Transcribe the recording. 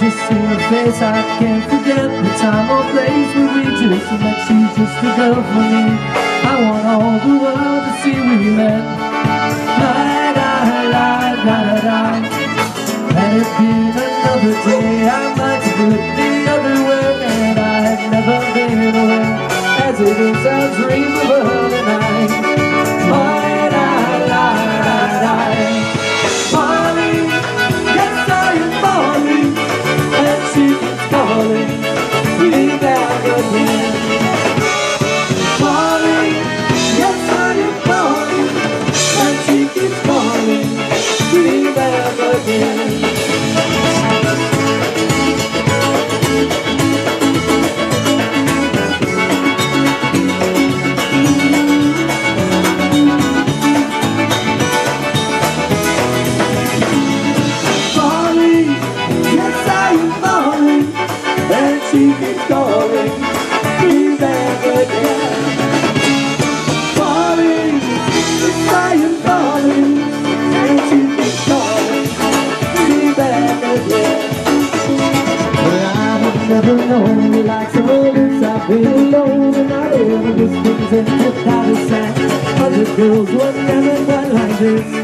Just see her face. I can't forget the time or place where we just met She's just a girl for me. I want all the world to see we met. La da la da da da Had it been another day I might have looked the other way. And I had never been aware As it is I dream of her tonight make it again. Falling, yes I am falling, and she never known you. like some others I've been alone and I ever was things and without a sign Other girls were never quite like this